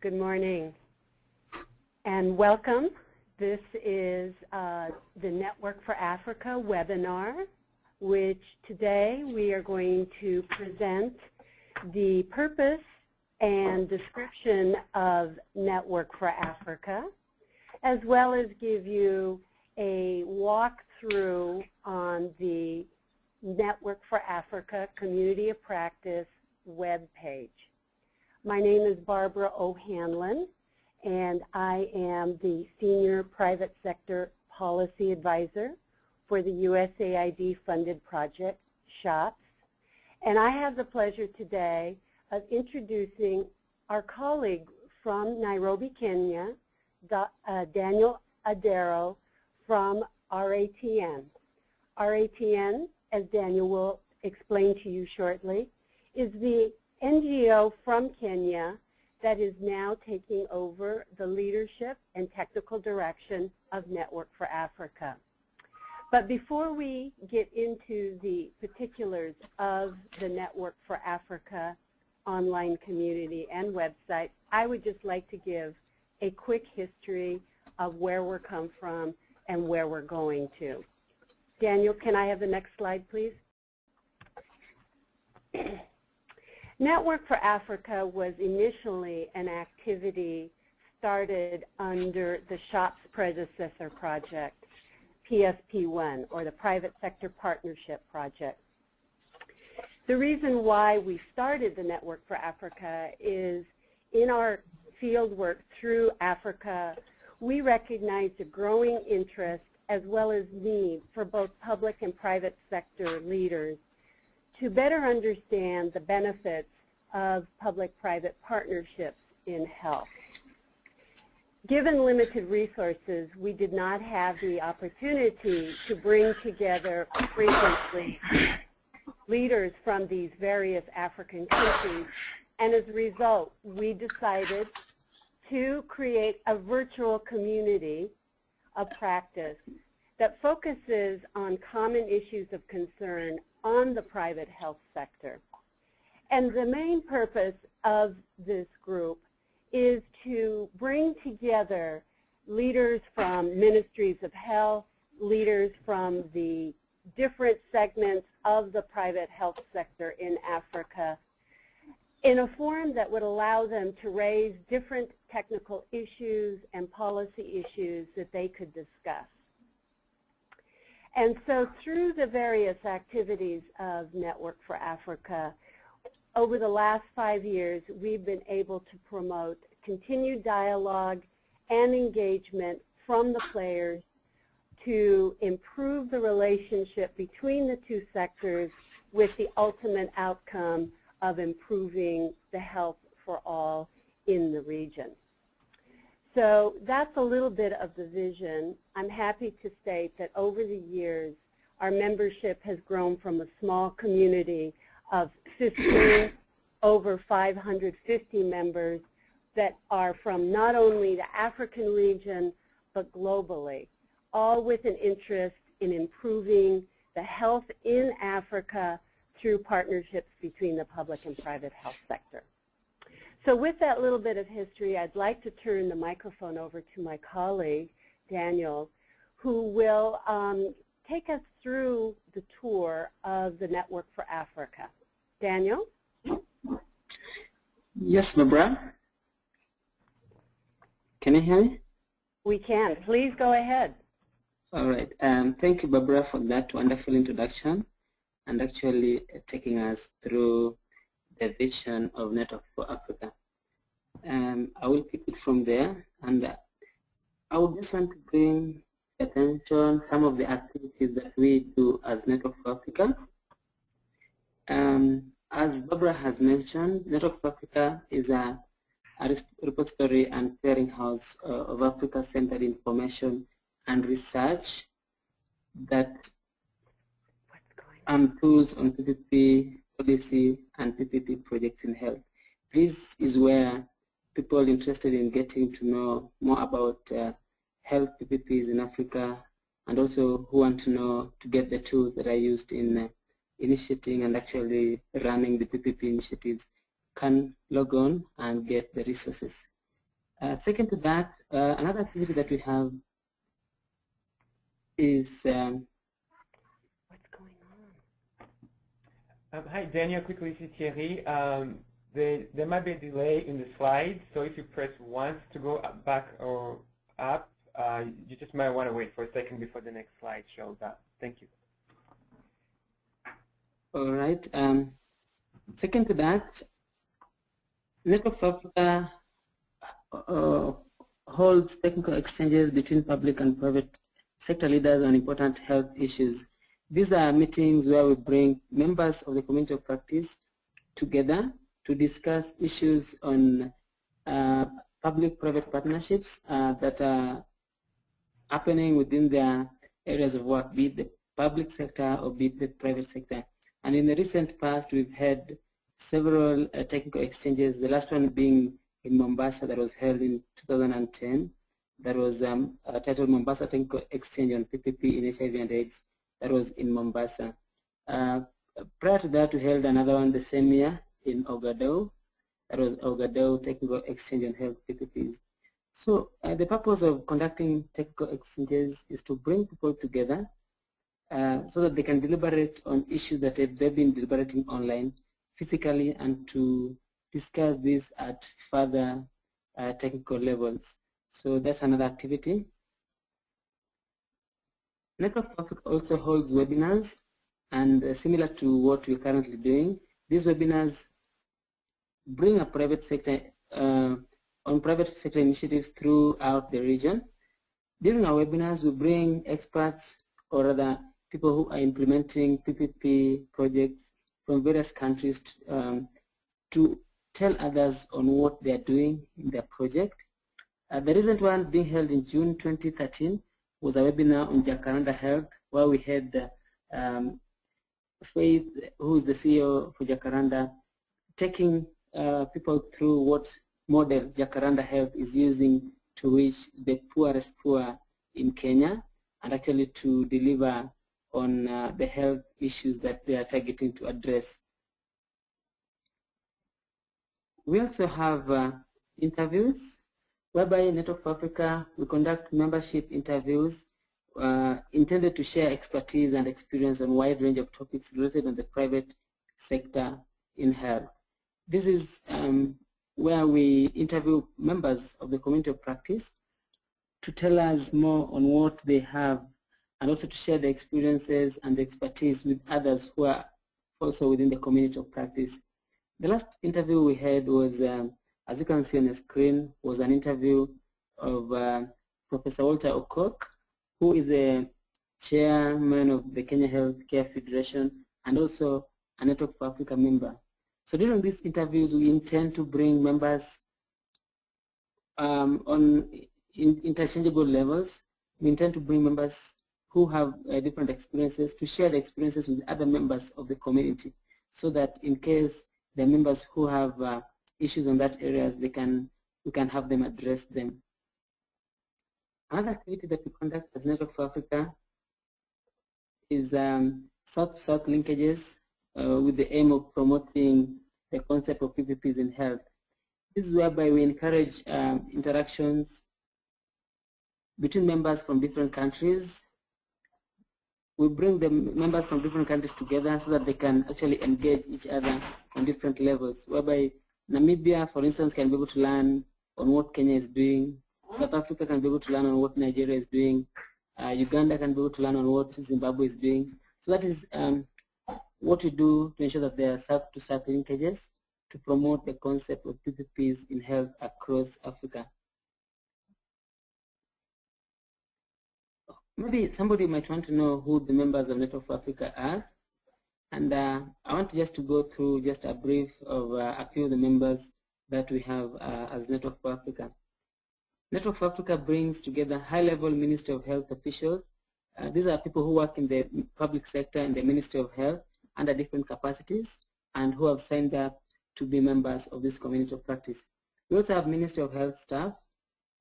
Good morning and welcome. This is uh, the Network for Africa webinar, which today we are going to present the purpose and description of Network for Africa, as well as give you a walkthrough on the Network for Africa Community of Practice web page. My name is Barbara O'Hanlon, and I am the Senior Private Sector Policy Advisor for the USAID-funded project, SHOPS. And I have the pleasure today of introducing our colleague from Nairobi, Kenya, uh, Daniel Adero from RATN. RATN, as Daniel will explain to you shortly, is the NGO from Kenya that is now taking over the leadership and technical direction of Network for Africa. But before we get into the particulars of the Network for Africa online community and website, I would just like to give a quick history of where we're come from and where we're going to. Daniel, can I have the next slide, please? Network for Africa was initially an activity started under the SHOPS predecessor project, PSP1, or the Private Sector Partnership Project. The reason why we started the Network for Africa is in our field work through Africa, we recognized a growing interest as well as need for both public and private sector leaders to better understand the benefits of public-private partnerships in health. Given limited resources, we did not have the opportunity to bring together frequently leaders from these various African countries, and as a result, we decided to create a virtual community of practice that focuses on common issues of concern on the private health sector. And the main purpose of this group is to bring together leaders from ministries of health, leaders from the different segments of the private health sector in Africa in a forum that would allow them to raise different technical issues and policy issues that they could discuss. And so through the various activities of Network for Africa, over the last five years, we've been able to promote continued dialogue and engagement from the players to improve the relationship between the two sectors with the ultimate outcome of improving the health for all in the region. So that's a little bit of the vision. I'm happy to state that over the years, our membership has grown from a small community of 15 over 550 members that are from not only the African region, but globally, all with an interest in improving the health in Africa through partnerships between the public and private health sector. So with that little bit of history, I'd like to turn the microphone over to my colleague, Daniel, who will um, take us through the tour of the Network for Africa. Daniel? Yes, Barbara. Can you hear me? We can. Please go ahead. All right. Um, thank you, Barbara, for that wonderful introduction and actually taking us through the vision of Network for Africa. Um, I will pick it from there and uh, I would just want to bring attention some of the activities that we do as Network Africa. Um, as Barbara has mentioned, Network Africa is a, a repository and clearinghouse uh, of Africa-centered information and research that um, tools on PPP policy and PPP projects in health. This is where people interested in getting to know more about uh, health PPPs in Africa and also who want to know to get the tools that are used in uh, initiating and actually running the PPP initiatives can log on and get the resources. Uh, second to that, uh, another activity that we have is um, what's going on? Um, hi, Daniel. Quickly, this is Thierry. Um, the, there might be a delay in the slides, so if you press once to go up, back or up, uh, you just might want to wait for a second before the next slide shows up. Thank you. All right. Um, second to that, Network Africa uh, holds technical exchanges between public and private sector leaders on important health issues. These are meetings where we bring members of the community of practice together to discuss issues on uh, public-private partnerships uh, that are happening within their areas of work, be it the public sector or be it the private sector. And in the recent past, we've had several uh, technical exchanges, the last one being in Mombasa that was held in 2010. That was um, titled Mombasa Technical Exchange on PPP in HIV and AIDS. That was in Mombasa. Uh, prior to that, we held another one the same year in Ogaden. That was Ogaden Technical Exchange on Health PPPs. So uh, the purpose of conducting technical exchanges is to bring people together uh, so that they can deliberate on issues that they've been deliberating online physically and to discuss this at further uh, technical levels. So that's another activity. Network Africa also holds webinars and uh, similar to what we're currently doing, these webinars bring a private sector uh, on private sector initiatives throughout the region. During our webinars, we bring experts or rather people who are implementing PPP projects from various countries to, um, to tell others on what they are doing in their project. Uh, the recent one being held in June 2013 was a webinar on Jacaranda Health where we had um, Faith, who is the CEO for Jacaranda, taking uh, people through what model Jacaranda Health is using to reach the poorest poor in Kenya and actually to deliver on uh, the health issues that they are targeting to address. We also have uh, interviews whereby in Network of Africa we conduct membership interviews uh, intended to share expertise and experience on wide range of topics related on the private sector in health. This is um, where we interview members of the community of practice to tell us more on what they have and also to share the experiences and the expertise with others who are also within the community of practice. The last interview we had was, um, as you can see on the screen, was an interview of uh, Professor Walter Okok, who is the chairman of the Kenya Healthcare Federation and also a Network for Africa member. So during these interviews, we intend to bring members um, on in interchangeable levels. We intend to bring members who have uh, different experiences to share the experiences with other members of the community so that in case the members who have uh, issues on that areas, they can, we can have them address them. Another activity that we conduct as Network for Africa is um, South-South linkages uh, with the aim of promoting the concept of PPPs in health. This is whereby we encourage um, interactions between members from different countries we bring the members from different countries together so that they can actually engage each other on different levels, whereby Namibia, for instance, can be able to learn on what Kenya is doing, South Africa can be able to learn on what Nigeria is doing, uh, Uganda can be able to learn on what Zimbabwe is doing. So that is um, what we do to ensure that there are South-to-South linkages to promote the concept of PPPs in health across Africa. Maybe somebody might want to know who the members of Network for Africa are. And uh, I want just to go through just a brief of uh, a few of the members that we have uh, as Network for Africa. Network for Africa brings together high-level Ministry of Health officials. Uh, these are people who work in the public sector and the Ministry of Health under different capacities and who have signed up to be members of this community of practice. We also have Ministry of Health staff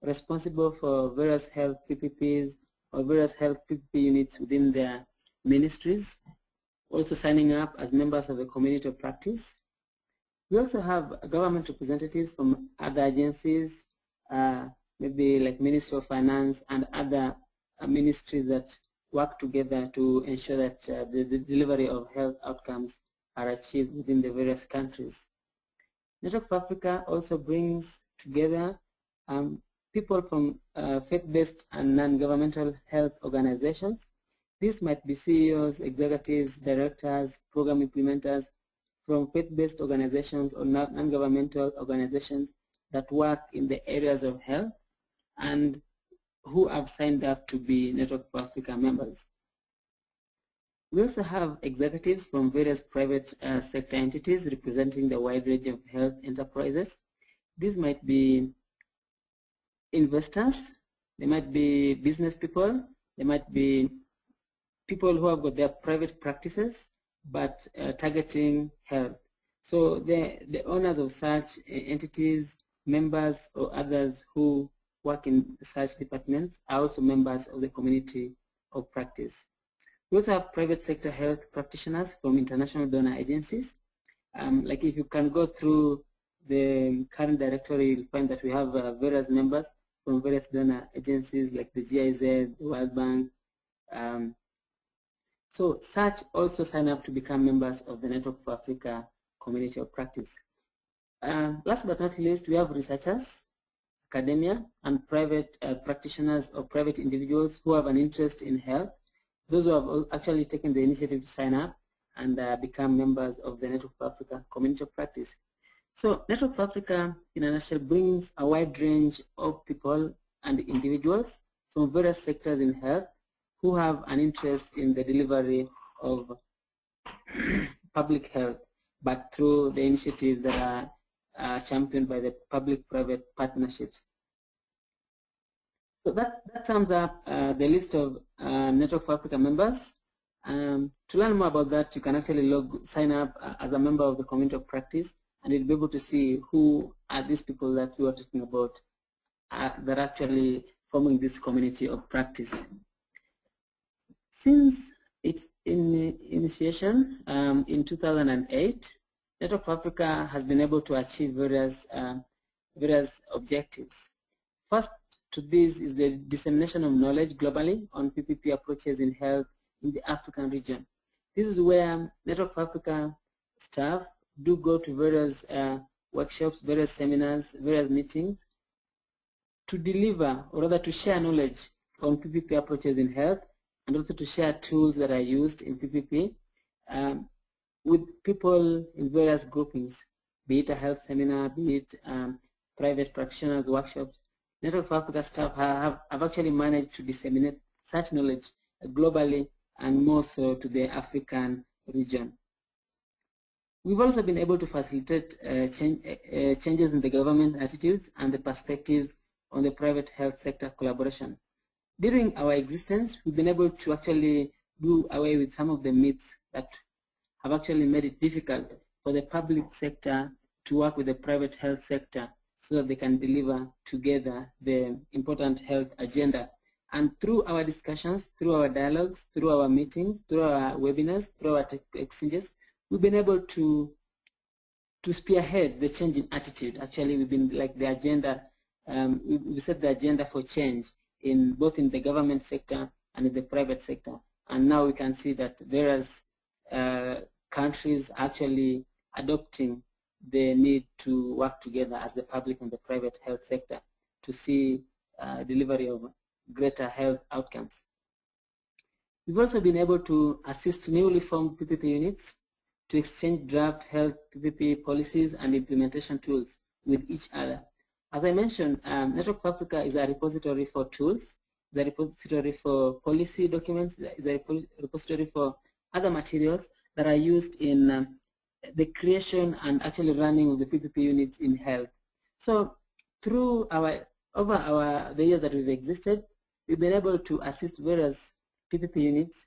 responsible for various health PPPs, or various health PPP units within their ministries, also signing up as members of the community of practice. We also have government representatives from other agencies uh, maybe like Ministry of Finance and other uh, ministries that work together to ensure that uh, the, the, delivery of health outcomes are achieved within the various countries. Network of Africa also brings together um, people from uh, faith-based and non-governmental health organizations. These might be CEOs, executives, directors, program implementers from faith-based organizations or non-governmental organizations that work in the areas of health and who have signed up to be Network for Africa members. We also have executives from various private uh, sector entities representing the wide range of health enterprises. These might be investors, they might be business people, they might be people who have got their private practices but uh, targeting health. So the, the owners of such entities, members or others who work in such departments are also members of the community of practice. We also have private sector health practitioners from international donor agencies. Um, like if you can go through the current directory, you'll find that we have uh, various members from various donor agencies like the GIZ, the World Bank. Um, so such also sign up to become members of the Network for Africa community of practice. Uh, last but not least, we have researchers, academia, and private uh, practitioners or private individuals who have an interest in health those who have actually taken the initiative to sign up and uh, become members of the Network for Africa community of practice. So Network for Africa, in a nutshell, brings a wide range of people and individuals from various sectors in health who have an interest in the delivery of public health, but through the initiatives that are uh, championed by the public-private partnerships so that, that sums up uh, the list of uh, Network for Africa members. Um, to learn more about that, you can actually log, sign up uh, as a member of the community of practice, and you'll be able to see who are these people that we are talking about uh, that are actually forming this community of practice. Since its in initiation um, in 2008, Network Africa has been able to achieve various, uh, various objectives. First, to this is the dissemination of knowledge globally on PPP approaches in health in the African region. This is where Network Africa staff do go to various uh, workshops, various seminars, various meetings to deliver or rather to share knowledge on PPP approaches in health and also to share tools that are used in PPP um, with people in various groupings, be it a health seminar, be it um, private practitioners workshops, Network for Africa staff have, have actually managed to disseminate such knowledge globally and more so to the African region. We've also been able to facilitate uh, change, uh, changes in the government attitudes and the perspectives on the private health sector collaboration. During our existence, we've been able to actually do away with some of the myths that have actually made it difficult for the public sector to work with the private health sector so that they can deliver together the important health agenda. And through our discussions, through our dialogues, through our meetings, through our webinars, through our exchanges, we've been able to to spearhead the change in attitude. Actually, we've been like the agenda, um, we, we set the agenda for change in both in the government sector and in the private sector. And now we can see that various uh, countries actually adopting the need to work together as the public and the private health sector to see uh, delivery of greater health outcomes. We've also been able to assist newly formed PPP units to exchange draft health PPP policies and implementation tools with each other. As I mentioned, um, Network Africa is a repository for tools, is a repository for policy documents, is a repository for other materials that are used in um, the creation and actually running of the PPP units in health. So through our, over our, the years that we've existed, we've been able to assist various PPP units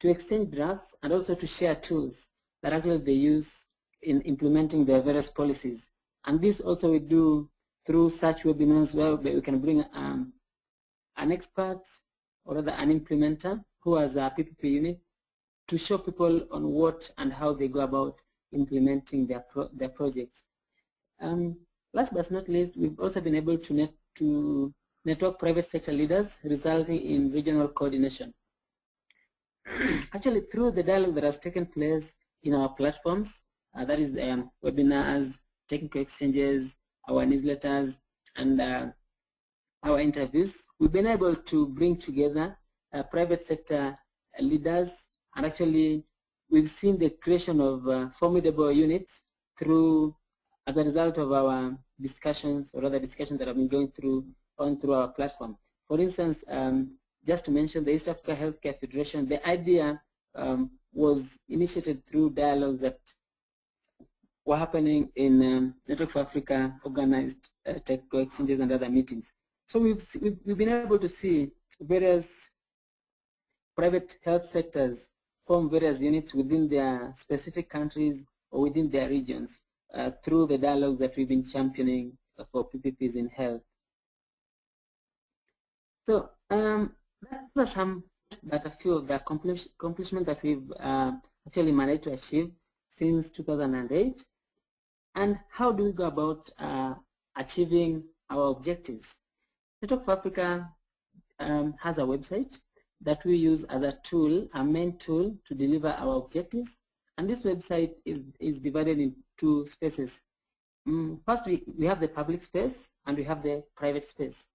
to exchange drafts and also to share tools that actually they use in implementing their various policies. And this also we do through such webinars where we can bring um, an expert or rather an implementer who has a PPP unit to show people on what and how they go about implementing their, pro their projects. Um, last but not least, we've also been able to, net, to network private sector leaders, resulting in regional coordination. Actually, through the dialogue that has taken place in our platforms, uh, that is um, webinars, technical exchanges, our newsletters, and uh, our interviews, we've been able to bring together uh, private sector leaders and actually we've seen the creation of uh, formidable units through as a result of our discussions or other discussions that have been going through on through our platform. For instance, um, just to mention the East Africa Healthcare Federation, the idea um, was initiated through dialogues that were happening in um, Network for Africa organized uh, tech exchanges and other meetings. So we've, we've been able to see various private health sectors form various units within their specific countries or within their regions uh, through the dialogues that we've been championing for PPPs in health. So um, those are some that a few of the accomplish, accomplishments that we've uh, actually managed to achieve since 2008. And how do we go about uh, achieving our objectives? Network for Africa um, has a website that we use as a tool, a main tool to deliver our objectives. And this website is, is divided in two spaces. Um, first, we, we have the public space and we have the private space.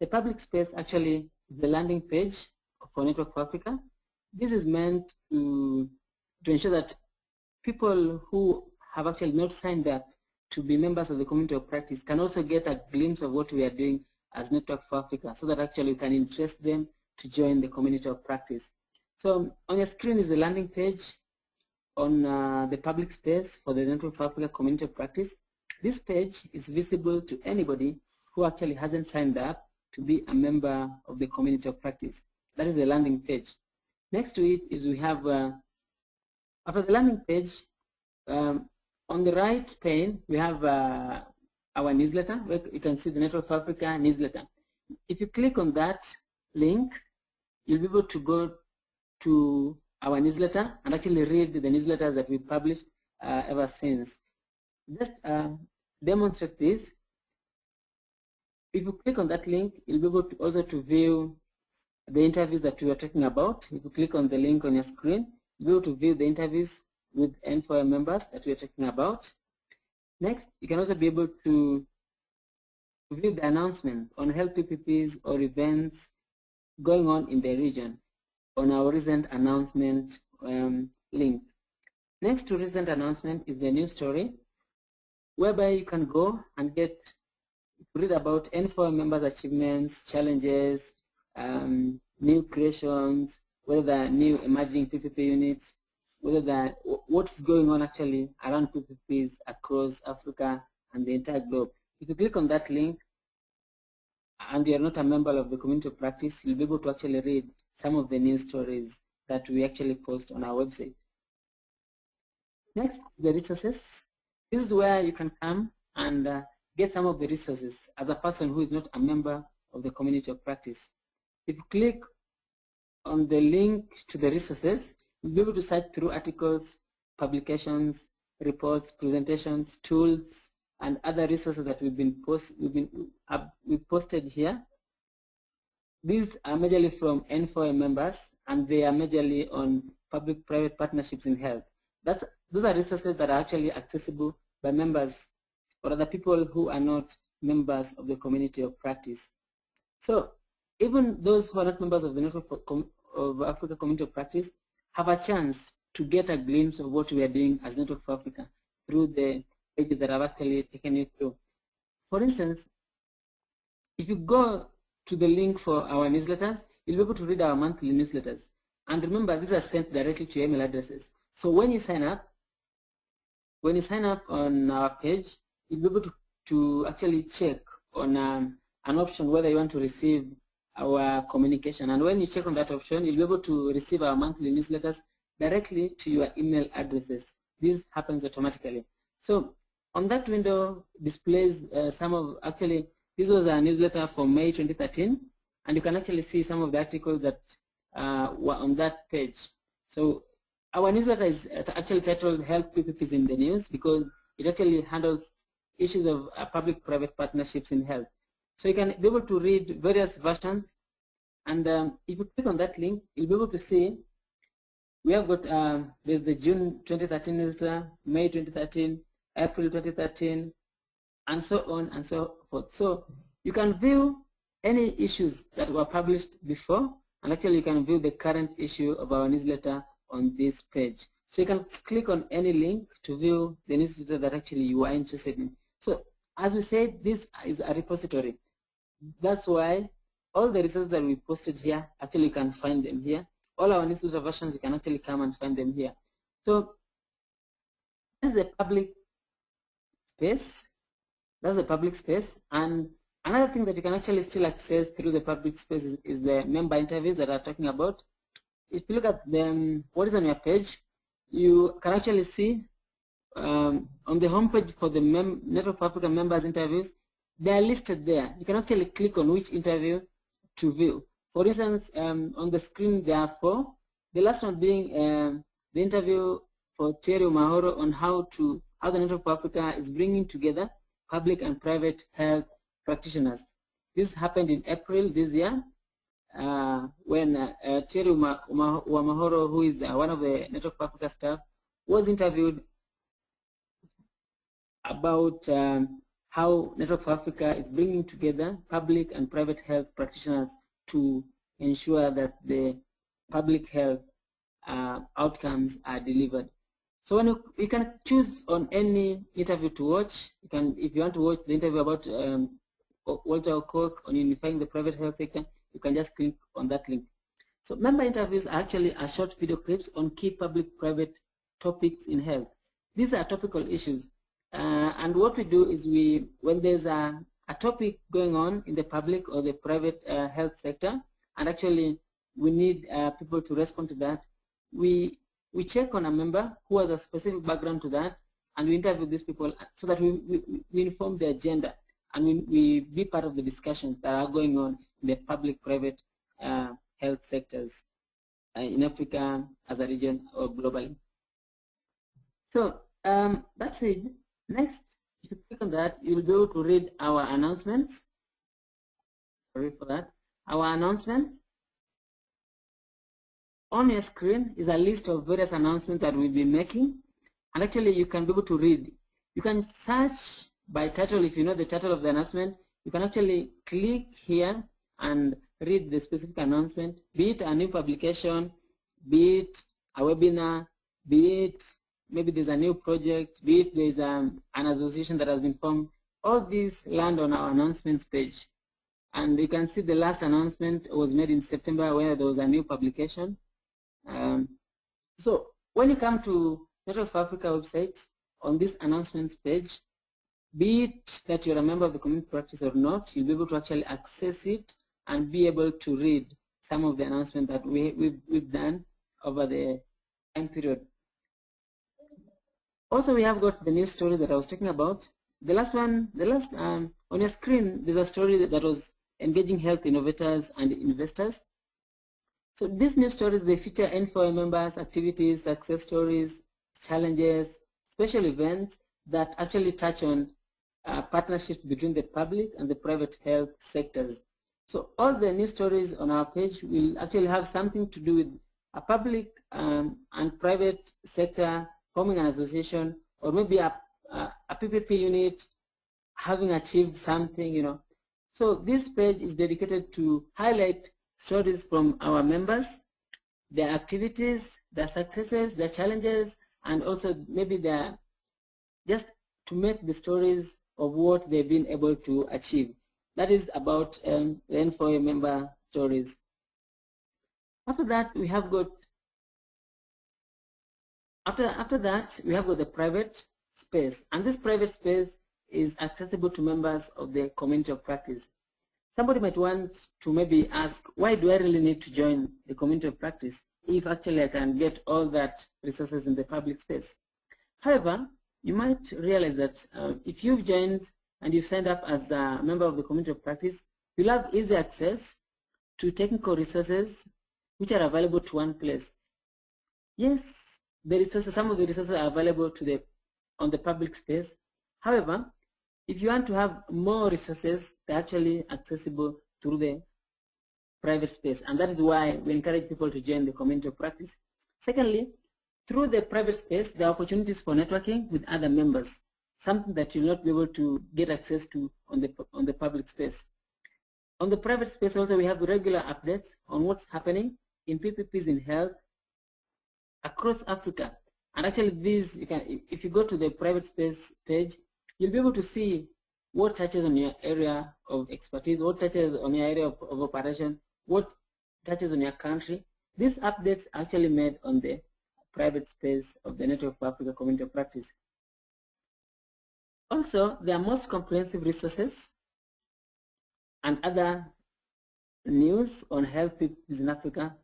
The public space actually is the landing page for Network for Africa. This is meant to, to ensure that people who have actually not signed up to be members of the community of practice can also get a glimpse of what we are doing as Network for Africa so that actually we can interest them to join the community of practice. So on your screen is the landing page on uh, the public space for the for Africa community of practice. This page is visible to anybody who actually hasn't signed up to be a member of the community of practice. That is the landing page. Next to it is we have, uh, after the landing page, um, on the right pane, we have uh, our newsletter. You can see the Network for Africa newsletter. If you click on that link, you'll be able to go to our newsletter and actually read the newsletters that we published uh, ever since. Just uh, demonstrate this. If you click on that link, you'll be able to also to view the interviews that we are talking about. If you click on the link on your screen, you'll be able to view the interviews with N4M members that we are talking about. Next, you can also be able to view the announcements on health PPPs or events going on in the region on our recent announcement um, link. Next to recent announcement is the news story, whereby you can go and get read about N4M members' achievements, challenges, um, new creations, whether new emerging PPP units, whether that what's going on actually around PPPs across Africa and the entire globe. If you click on that link and you're not a member of the community of practice, you'll be able to actually read some of the news stories that we actually post on our website. Next, the resources. This is where you can come and uh, get some of the resources as a person who is not a member of the community of practice. If you click on the link to the resources, you'll be able to search through articles, publications, reports, presentations, tools, and other resources that we've been post we've been uh, we posted here. These are majorly from N4M members, and they are majorly on public-private partnerships in health. That's those are resources that are actually accessible by members or other people who are not members of the community of practice. So even those who are not members of the Network of Africa Community of Practice have a chance to get a glimpse of what we are doing as Network for Africa through the that I've actually taken you through. For instance, if you go to the link for our newsletters, you'll be able to read our monthly newsletters. And remember, these are sent directly to your email addresses. So when you sign up, when you sign up on our page, you'll be able to, to actually check on um, an option whether you want to receive our communication. And when you check on that option, you'll be able to receive our monthly newsletters directly to your email addresses. This happens automatically. So on that window displays uh, some of, actually, this was a newsletter for May 2013, and you can actually see some of the articles that uh, were on that page. So our newsletter is actually titled Health PPPs in the News because it actually handles issues of uh, public-private partnerships in health. So you can be able to read various versions. And um, if you click on that link, you'll be able to see we have got, um, there's the June 2013 newsletter, May 2013, April 2013, and so on and so forth. So you can view any issues that were published before, and actually you can view the current issue of our newsletter on this page. So you can click on any link to view the newsletter that actually you are interested in. So as we said, this is a repository. That's why all the resources that we posted here, actually you can find them here. All our newsletter versions, you can actually come and find them here. So this is a public space. That's the public space. And another thing that you can actually still access through the public space is, is the member interviews that I'm talking about. If you look at them, what is on your page, you can actually see um, on the homepage for the Mem Network of Africa members interviews, they are listed there. You can actually click on which interview to view. For instance, um, on the screen there are four. The last one being uh, the interview for Thierry Mahoro on how to how the Network of Africa is bringing together public and private health practitioners. This happened in April this year uh, when uh, uh, Thierry Mahoro, who is uh, one of the Network of Africa staff, was interviewed about um, how Network of Africa is bringing together public and private health practitioners to ensure that the public health uh, outcomes are delivered. So when you, you, can choose on any interview to watch, you can if you want to watch the interview about um, Walter Okoek on unifying the private health sector, you can just click on that link. So member interviews are actually a short video clips on key public-private topics in health. These are topical issues. Uh, and what we do is we, when there's a, a topic going on in the public or the private uh, health sector, and actually we need uh, people to respond to that, we, we check on a member who has a specific background to that, and we interview these people so that we, we, we inform the agenda and we, we be part of the discussions that are going on in the public-private uh, health sectors uh, in Africa as a region or globally. So um, that's it. Next, if you click on that, you'll be able to read our announcements. Sorry for that. Our announcements. On your screen is a list of various announcements that we'll be making. And actually, you can be able to read. You can search by title, if you know the title of the announcement, you can actually click here and read the specific announcement, be it a new publication, be it a webinar, be it maybe there's a new project, be it there's um, an association that has been formed. All these land on our announcements page. And you can see the last announcement was made in September where there was a new publication. Um, so when you come to Network of Africa website, on this announcements page, be it that you're a member of the community practice or not, you'll be able to actually access it and be able to read some of the announcements that we, we've, we've done over the time period. Also, we have got the news story that I was talking about. The last one, the last, um, on your screen, there's a story that, that was engaging health innovators and investors. So these news stories, they feature N4A members, activities, success stories, challenges, special events that actually touch on uh, partnerships between the public and the private health sectors. So all the news stories on our page will actually have something to do with a public um, and private sector forming an association or maybe a, a, a PPP unit having achieved something, you know. So this page is dedicated to highlight stories from our members, their activities, their successes, their challenges, and also maybe their, just to make the stories of what they've been able to achieve. That is about um, the N4A member stories. After that, we have got, after, after that, we have got the private space. And this private space is accessible to members of the community of practice. Somebody might want to maybe ask, why do I really need to join the community of practice if actually I can get all that resources in the public space? However, you might realize that uh, if you've joined and you've signed up as a member of the community of practice, you'll have easy access to technical resources which are available to one place. Yes, the resources, some of the resources are available to the on the public space. However, if you want to have more resources, they're actually accessible through the private space. And that is why we encourage people to join the community of practice. Secondly, through the private space, there are opportunities for networking with other members, something that you'll not be able to get access to on the, on the public space. On the private space also, we have regular updates on what's happening in PPPs in health across Africa. And actually these, you can, if you go to the private space page, you'll be able to see what touches on your area of expertise, what touches on your area of, of operation, what touches on your country. These updates are actually made on the private space of the Network for Africa Community of Practice. Also, there are most comprehensive resources and other news on health PPPs in Africa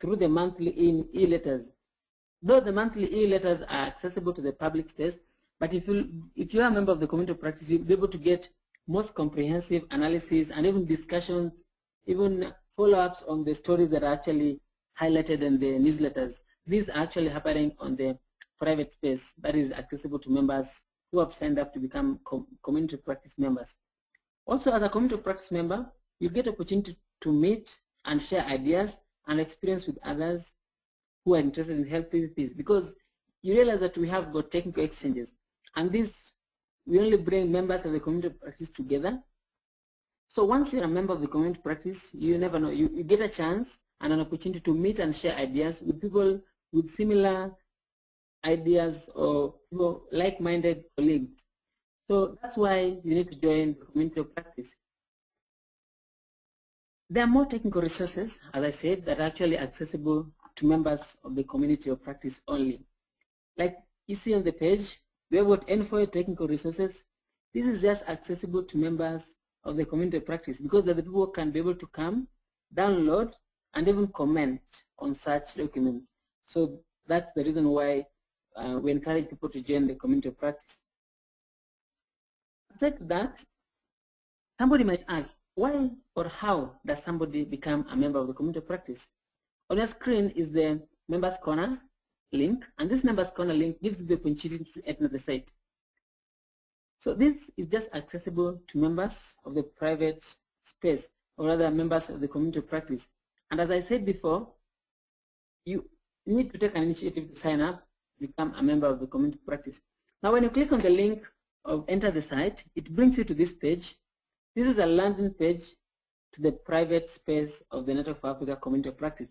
through the monthly e-letters. Though the monthly e-letters are accessible to the public space, but if you, if you are a member of the community of practice, you'll be able to get most comprehensive analysis and even discussions, even follow-ups on the stories that are actually highlighted in the newsletters. These are actually happening on the private space that is accessible to members who have signed up to become com community practice members. Also, as a community practice member, you get opportunity to meet and share ideas and experience with others who are interested in health PPPs because you realize that we have got technical exchanges and this we only bring members of the community of practice together. So once you're a member of the community practice, you never know, you, you get a chance and an opportunity to meet and share ideas with people with similar ideas or like-minded colleagues. So that's why you need to join the community of practice. There are more technical resources, as I said, that are actually accessible to members of the community of practice only. Like you see on the page, we have got N4 technical resources. This is just accessible to members of the community practice because the people can be able to come, download, and even comment on such documents. So that's the reason why uh, we encourage people to join the community practice. Aside that, somebody might ask, why or how does somebody become a member of the community practice? On your screen is the Members Corner link, and this Members Corner link gives you the opportunity to enter the site. So this is just accessible to members of the private space, or rather members of the community practice. And as I said before, you need to take an initiative to sign up, become a member of the community practice. Now when you click on the link of enter the site, it brings you to this page. This is a landing page to the private space of the Network for Africa Community Practice.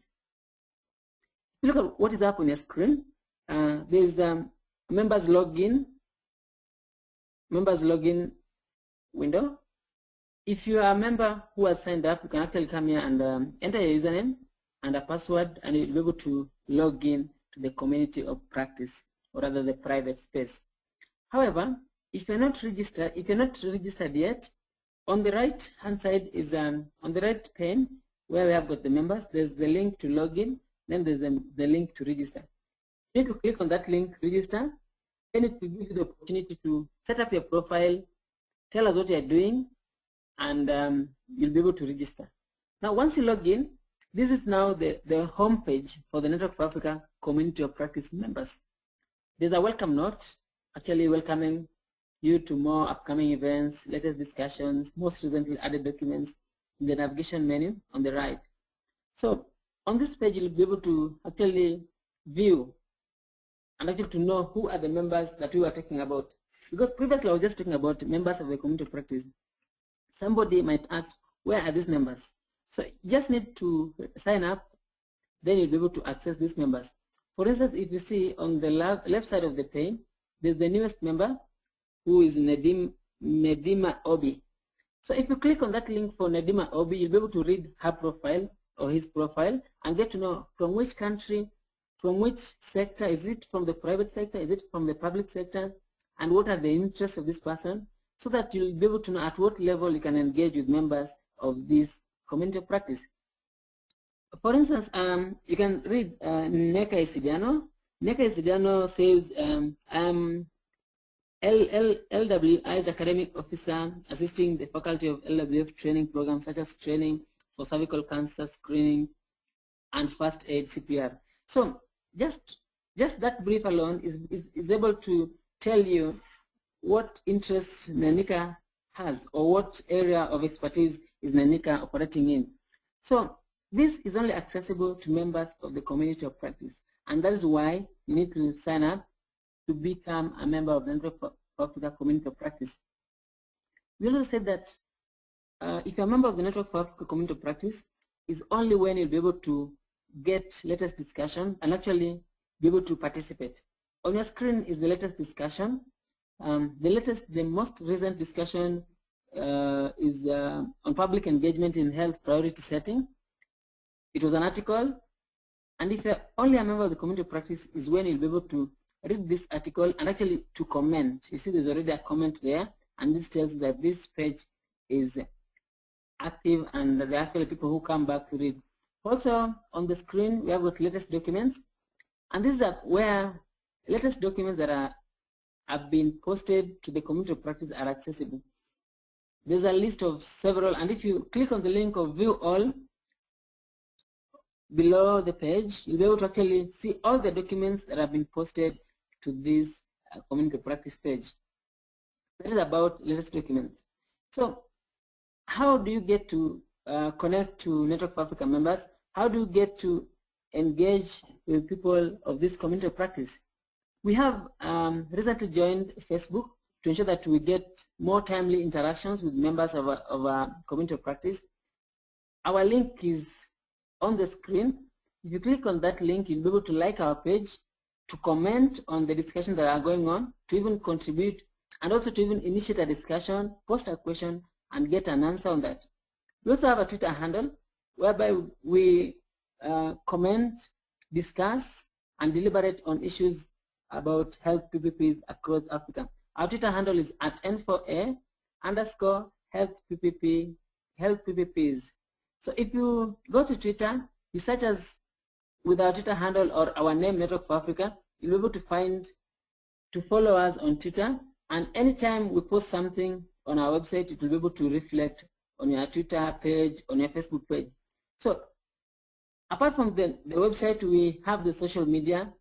Look at what is up on your screen, uh, there's um, members login, members login window. If you are a member who has signed up, you can actually come here and um, enter your username and a password and you'll be able to log in to the community of practice or rather the private space. However, if you're not registered, if you're not registered yet, on the right hand side is um, on the right pane where we have got the members, there's the link to login, then there's the, the link to register. You need to click on that link, register, then it will give you the opportunity to set up your profile, tell us what you're doing, and um, you'll be able to register. Now once you log in, this is now the, the home page for the Network for Africa Community of Practice members. There's a welcome note, actually welcoming you to more upcoming events, latest discussions, most recently added documents in the navigation menu on the right. So on this page, you'll be able to actually view and actually to know who are the members that we are talking about. Because previously I was just talking about members of the community practice. Somebody might ask, where are these members? So you just need to sign up, then you'll be able to access these members. For instance, if you see on the left side of the page, there's the newest member who is Nedim, Nedima Obi. So if you click on that link for Nedima Obi, you'll be able to read her profile or his profile and get to know from which country, from which sector, is it from the private sector, is it from the public sector, and what are the interests of this person, so that you'll be able to know at what level you can engage with members of this community of practice. For instance, um, you can read uh, Neka Isidiano. Neka Isidiano says, um, I'm L L LWI's academic officer assisting the faculty of LWF training programs such as training for cervical cancer screening and first aid CPR. So just just that brief alone is, is, is able to tell you what interests NANICA has or what area of expertise is NANICA operating in. So this is only accessible to members of the community of practice and that is why you need to sign up to become a member of the Africa Community of Practice. We also said that uh, if you're a member of the Network for Africa Community Practice, is only when you'll be able to get latest discussion and actually be able to participate. On your screen is the latest discussion. Um, the latest, the most recent discussion uh, is uh, on public engagement in health priority setting. It was an article, and if you're only a member of the community practice is when you'll be able to read this article and actually to comment. You see there's already a comment there, and this tells that this page is active and are actually people who come back to read. Also on the screen we have got latest documents and these are where latest documents that are have been posted to the community of practice are accessible. There's a list of several and if you click on the link of view all below the page you'll be able to actually see all the documents that have been posted to this uh, community practice page. That is about latest documents. So how do you get to uh, connect to Network for Africa members? How do you get to engage with people of this community of practice? We have um, recently joined Facebook to ensure that we get more timely interactions with members of our, of our community of practice. Our link is on the screen. If you click on that link, you'll be able to like our page, to comment on the discussions that are going on, to even contribute, and also to even initiate a discussion, post a question, and get an answer on that. We also have a Twitter handle whereby we uh, comment, discuss, and deliberate on issues about health PPPs across Africa. Our Twitter handle is at N4A underscore health PPP, health PPPs. So if you go to Twitter, you search us with our Twitter handle or our name Network for Africa, you'll be able to find, to follow us on Twitter. And anytime we post something on our website, it will be able to reflect on your Twitter page, on your Facebook page. So apart from the, the website, we have the social media.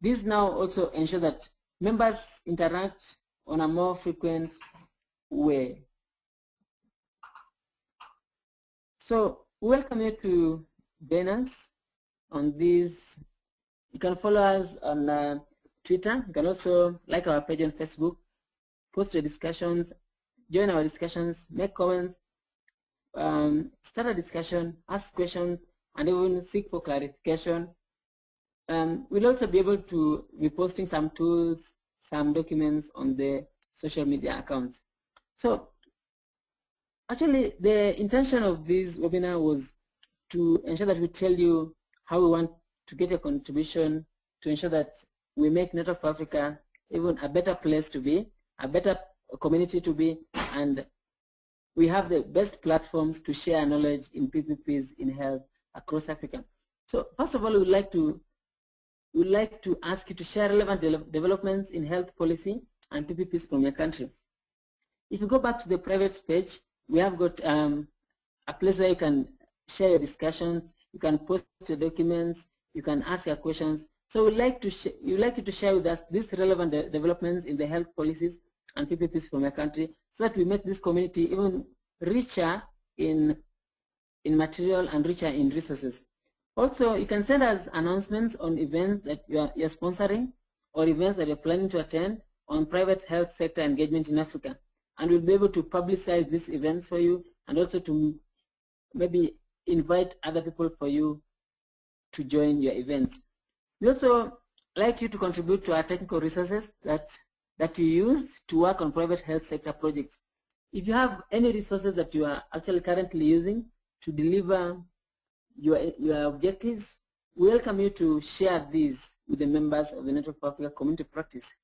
This now also ensure that members interact on a more frequent way. So welcome you to Binance on this. You can follow us on uh, Twitter. You can also like our page on Facebook, post your discussions, join our discussions, make comments, um, start a discussion, ask questions, and even seek for clarification. Um, we'll also be able to be posting some tools, some documents on the social media accounts. So actually the intention of this webinar was to ensure that we tell you how we want to get a contribution to ensure that we make Network Africa even a better place to be, a better community to be, and we have the best platforms to share knowledge in PPPs in health across Africa. So first of all, we would like to we would like to ask you to share relevant de developments in health policy and PPPs from your country. If you go back to the private page, we have got um, a place where you can share your discussions, you can post your documents, you can ask your questions. So we'd like to you like you to share with us these relevant de developments in the health policies and PPPs from your country so that we make this community even richer in, in material and richer in resources. Also, you can send us announcements on events that you are, you're sponsoring or events that you're planning to attend on private health sector engagement in Africa. And we'll be able to publicize these events for you and also to maybe invite other people for you to join your events. We also like you to contribute to our technical resources that that you use to work on private health sector projects. If you have any resources that you are actually currently using to deliver your, your objectives, we welcome you to share these with the members of the Network for Africa Community Practice.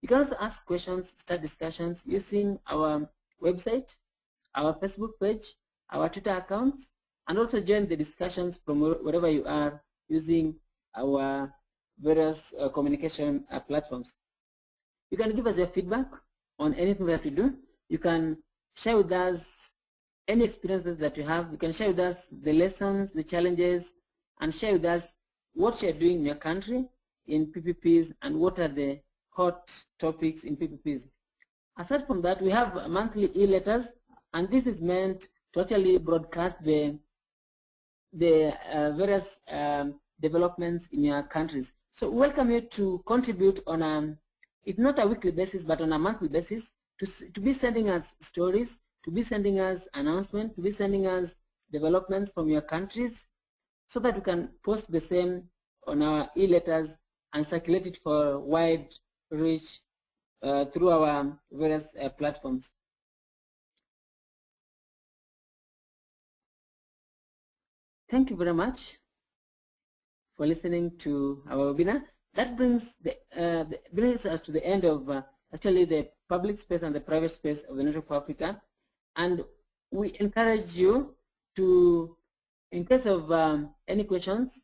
You can also ask questions, start discussions using our website, our Facebook page, our Twitter accounts, and also join the discussions from wherever you are using our various uh, communication uh, platforms. You can give us your feedback on anything that we do. You can share with us any experiences that you have. You can share with us the lessons, the challenges, and share with us what you're doing in your country in PPPs and what are the hot topics in PPPs. Aside from that, we have monthly e-letters, and this is meant to actually broadcast the the uh, various um, developments in your countries. So welcome you to contribute on a, if not a weekly basis, but on a monthly basis, to, to be sending us stories, to be sending us announcements, to be sending us developments from your countries, so that we can post the same on our e-letters and circulate it for wide reach uh, through our various uh, platforms. Thank you very much for listening to our webinar. That brings, the, uh, brings us to the end of uh, actually the public space and the private space of the Network for Africa. And we encourage you to, in case of um, any questions,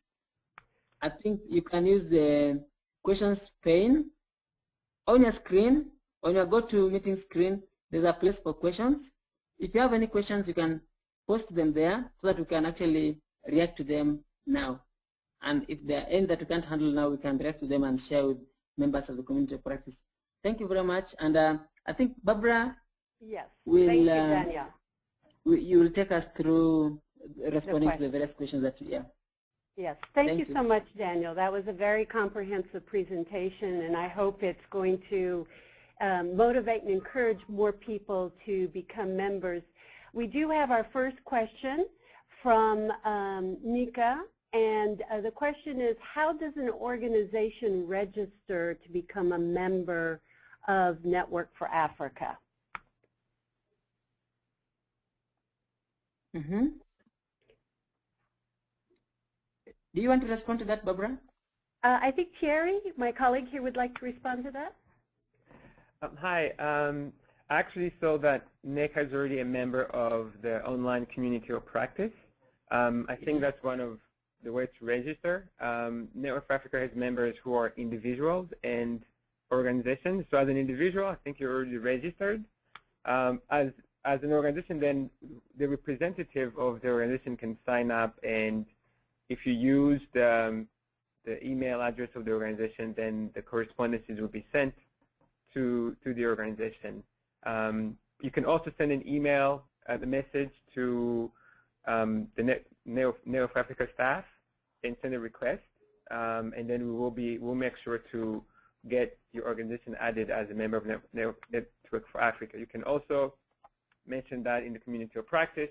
I think you can use the questions pane on your screen, on your GoToMeeting screen, there's a place for questions. If you have any questions, you can post them there so that we can actually react to them now. And if there are any that we can't handle now, we can direct to them and share with members of the community of practice. Thank you very much. And uh, I think Barbara yes. will, Thank you, uh, Danielle. we, you will take us through responding to the various questions that, yeah. Yes, thank, Thank you, you. so much, Daniel. That was a very comprehensive presentation, and I hope it's going to um, motivate and encourage more people to become members. We do have our first question from um, Nika, and uh, the question is, how does an organization register to become a member of Network for Africa? Mm -hmm. Do you want to respond to that, Barbara? Uh, I think Thierry, my colleague here, would like to respond to that. Um, hi. Um, I actually saw that Nick is already a member of the online community of practice. Um, I think that's one of the way to register. Um, Network Africa has members who are individuals and organizations. So as an individual, I think you're already registered. Um, as as an organization, then the representative of the organization can sign up and if you use the, um, the email address of the organization, then the correspondences will be sent to, to the organization. Um, you can also send an email, uh, the message to um, the Neo, Neo Africa staff and send a request, um, and then we will be, we'll make sure to get your organization added as a member of Network for Africa. You can also mention that in the community of practice.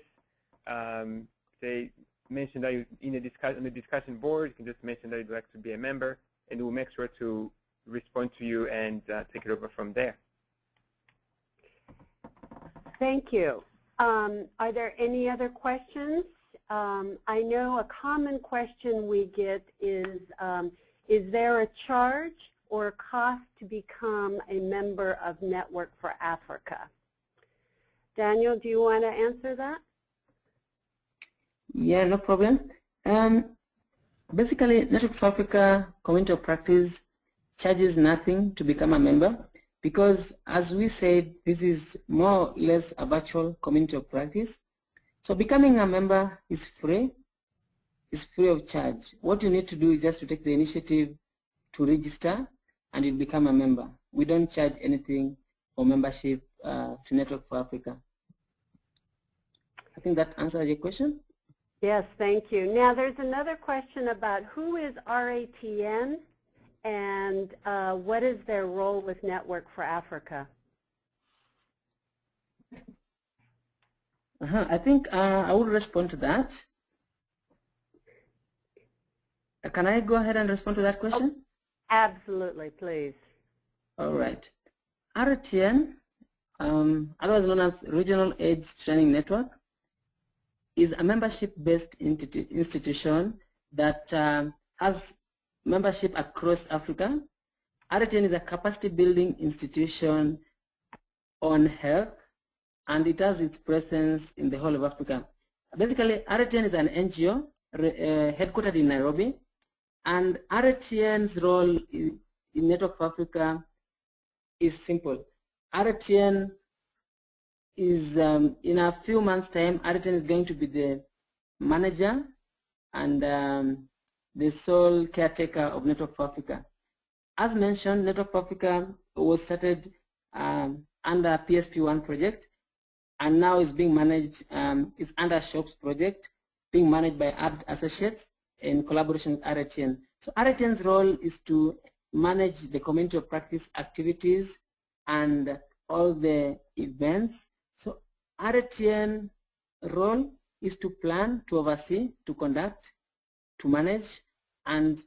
Um, say mention that you in a discuss on the discussion board. You can just mention that you'd like to be a member, and we'll make sure to respond to you and uh, take it over from there. Thank you. Um, are there any other questions? Um, I know a common question we get is, um, is there a charge or a cost to become a member of Network for Africa? Daniel, do you want to answer that? Yeah, no problem. Um, basically, Network for Africa Community of Practice charges nothing to become a member because, as we said, this is more or less a virtual community of practice. So becoming a member is free, is free of charge. What you need to do is just to take the initiative to register and you become a member. We don't charge anything for membership uh, to Network for Africa. I think that answers your question. Yes, thank you. Now there's another question about who is RATN and uh, what is their role with Network for Africa? Uh -huh. I think uh, I will respond to that. Uh, can I go ahead and respond to that question? Oh, absolutely, please. All right. RATN, um, otherwise known as Regional AIDS Training Network, is a membership-based institution that um, has membership across Africa. RATN is a capacity-building institution on health, and it has its presence in the whole of Africa. Basically, RATN is an NGO uh, headquartered in Nairobi, and RATN's role in, in Network for Africa is simple. RATN is um, in a few months' time, RATN is going to be the manager and um, the sole caretaker of Network for Africa. As mentioned, Network for Africa was started um, under PSP1 project and now it's being managed, um, it's under SHOPS project, being managed by Abt Associates in collaboration with RATN. So RATN's role is to manage the community of practice activities and all the events. So RATN role is to plan, to oversee, to conduct, to manage, and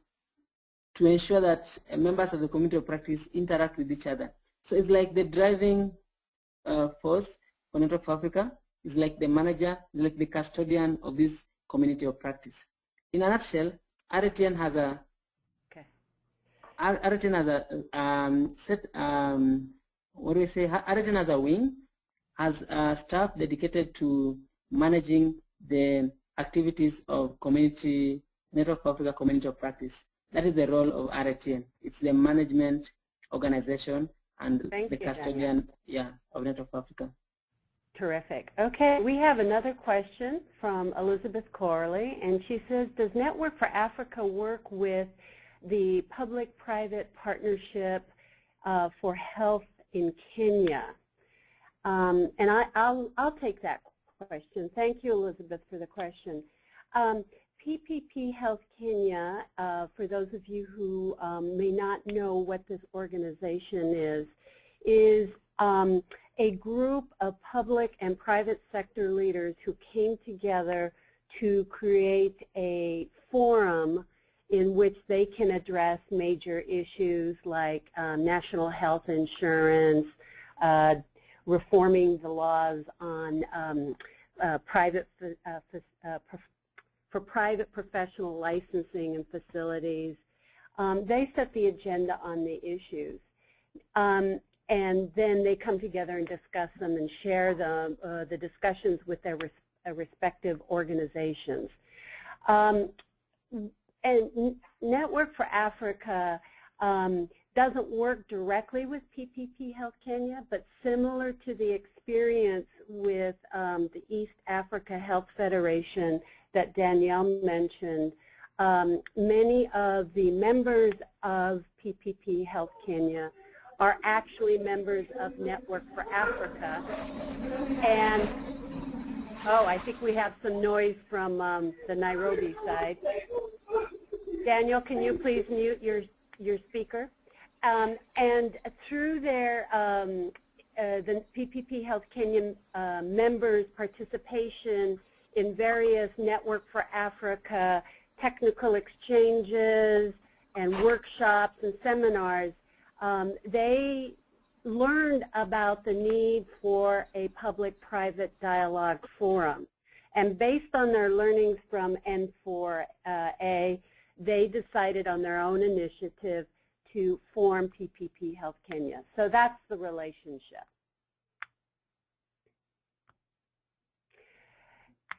to ensure that members of the community of practice interact with each other. So it's like the driving uh, force for Network for Africa. is like the manager, is like the custodian of this community of practice. In a nutshell, RATN has a Okay. RATN has a um, set, um, what do we say, RATN has a wing, has a staff dedicated to managing the activities of community, Network for Africa community of practice. That is the role of RATN. It's the management organization and Thank the you, custodian yeah, of Network for Africa. Terrific. Okay, we have another question from Elizabeth Corley, and she says, does Network for Africa work with the public-private partnership uh, for health in Kenya? Um, and I, will I'll take that question. Thank you, Elizabeth, for the question. Um, PPP Health Kenya, uh, for those of you who um, may not know what this organization is, is um, a group of public and private sector leaders who came together to create a forum in which they can address major issues like um, national health insurance, uh, reforming the laws on um, uh, private uh, uh for private professional licensing and facilities. Um, they set the agenda on the issues. And then they come together and discuss them and share the, uh, the discussions with their res uh, respective organizations. Um, and Network for Africa um, doesn't work directly with PPP Health Kenya, but similar to the experience with um, the East Africa Health Federation that Danielle mentioned, um, many of the members of PPP Health Kenya are actually members of Network for Africa. And, oh, I think we have some noise from um, the Nairobi side. Daniel, can you please mute your, your speaker? Um, and through their, um, uh, the PPP Health Kenya uh, members' participation in various Network for Africa technical exchanges and workshops and seminars, um, they learned about the need for a public-private dialogue forum. And based on their learnings from N4A, they decided on their own initiative to form PPP Health Kenya. So that's the relationship.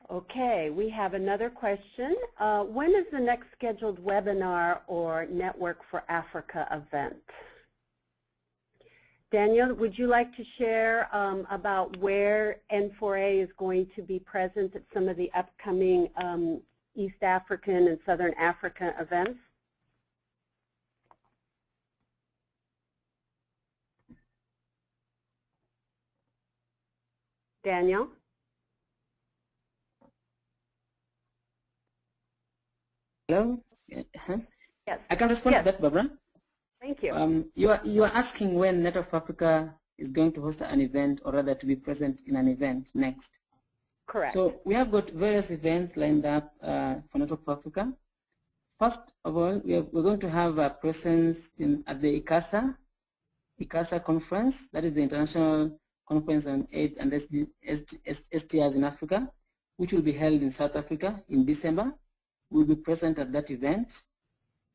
Okay, we have another question. Uh, when is the next scheduled webinar or Network for Africa event? Daniel, would you like to share um, about where N4A is going to be present at some of the upcoming um, East African and Southern Africa events? Daniel? Hello? Uh-huh. Yes. I can respond yes. to that, Barbara. Thank you. Um, you, are, you are asking when Net of Africa is going to host an event or rather to be present in an event next. Correct. So we have got various events lined up uh, for Net of Africa. First of all, we are, we're going to have a presence in, at the ICASA, ICASA conference, that is the International Conference on AIDS and STIs in Africa, which will be held in South Africa in December. We'll be present at that event.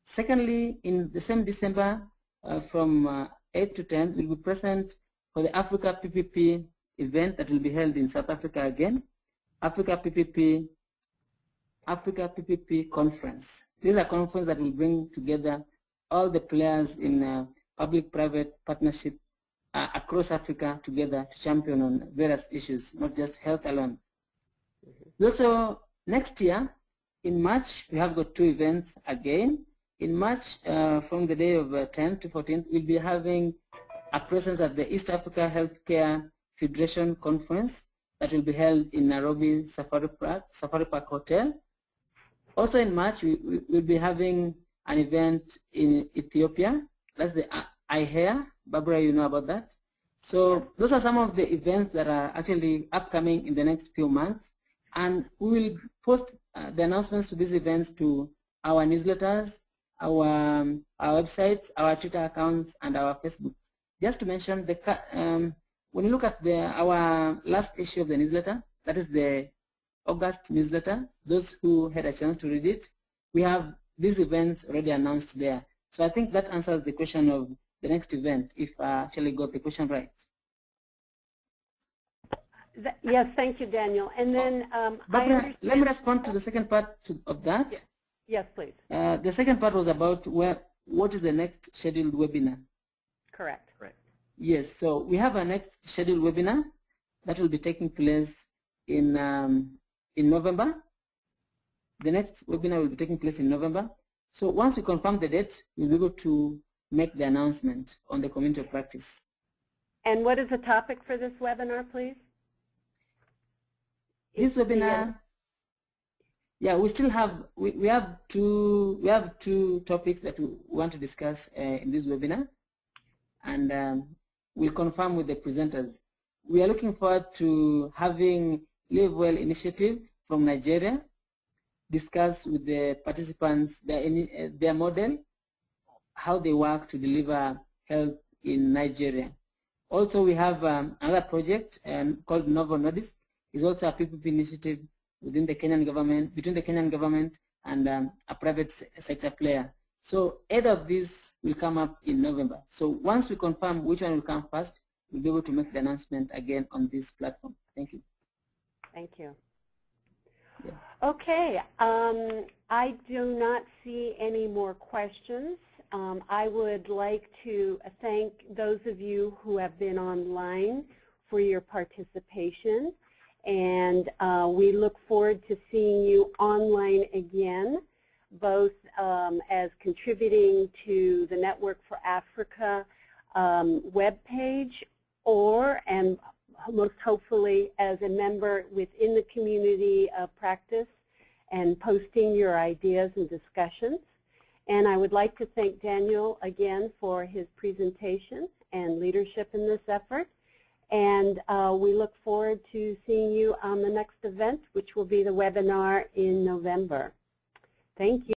Secondly, in the same December, uh, from uh, 8 to 10, we'll be present for the Africa PPP event that will be held in South Africa again. Africa PPP, Africa PPP conference. This is a conference that will bring together all the players in uh, public-private partnership uh, across Africa together to champion on various issues, not just health alone. Mm -hmm. Also, next year, in March, we have got two events again. In March, uh, from the day of uh, 10th to 14, we'll be having a presence at the East Africa Healthcare Federation Conference that will be held in Nairobi Safari Park, Safari Park Hotel. Also in March, we will be having an event in Ethiopia. That's the IHEA. Barbara, you know about that. So those are some of the events that are actually upcoming in the next few months. And we will post uh, the announcements to these events to our newsletters, our, um, our websites, our Twitter accounts, and our Facebook. Just to mention, the um, when you look at the, our last issue of the newsletter, that is the August newsletter, those who had a chance to read it, we have these events already announced there. So I think that answers the question of the next event, if I actually got the question right. Yes, thank you, Daniel. And then um, Barbara, let me respond to the second part to, of that. Yes, yes please. Uh, the second part was about where what is the next scheduled webinar. Correct. Correct. Yes, so we have a next scheduled webinar that will be taking place in um, in November. The next webinar will be taking place in November. So once we confirm the date, we'll be able to make the announcement on the community of practice. And what is the topic for this webinar, please? This webinar, yeah, we still have we, we have two we have two topics that we want to discuss uh, in this webinar, and um, we'll confirm with the presenters. We are looking forward to having Live Well initiative from Nigeria discuss with the participants their, uh, their model, how they work to deliver health in Nigeria. Also, we have um, another project um, called Novo Nordisk. It's also a PPP initiative within the Kenyan government, between the Kenyan government and um, a private sector player. So either of these will come up in November. So once we confirm which one will come first, we'll be able to make the announcement again on this platform. Thank you. Thank you. Okay, um, I do not see any more questions. Um, I would like to thank those of you who have been online for your participation. And uh, we look forward to seeing you online again, both um, as contributing to the Network for Africa um, webpage or, and most hopefully as a member within the community of practice and posting your ideas and discussions. And I would like to thank Daniel again for his presentation and leadership in this effort. And uh, we look forward to seeing you on the next event, which will be the webinar in November. Thank you.